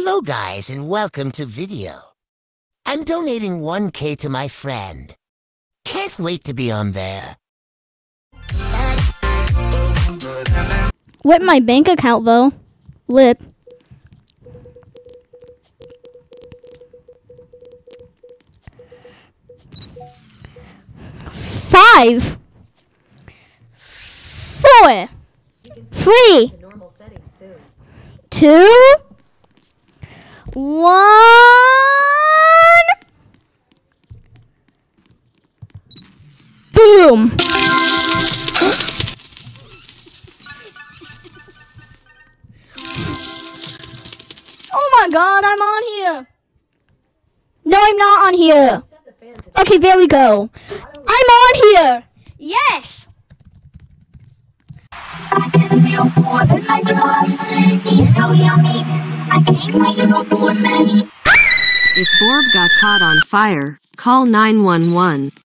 Hello guys and welcome to video. I'm donating 1k to my friend. Can't wait to be on there. What my bank account though. Lip. Five. Four. Three. Two. One. Boom. Oh my god, I'm on here. No, I'm not on here. Okay, there we go. I'm on here. Yes. I can feel more than I trust. He's so yummy. If Borb got caught on fire, call 911.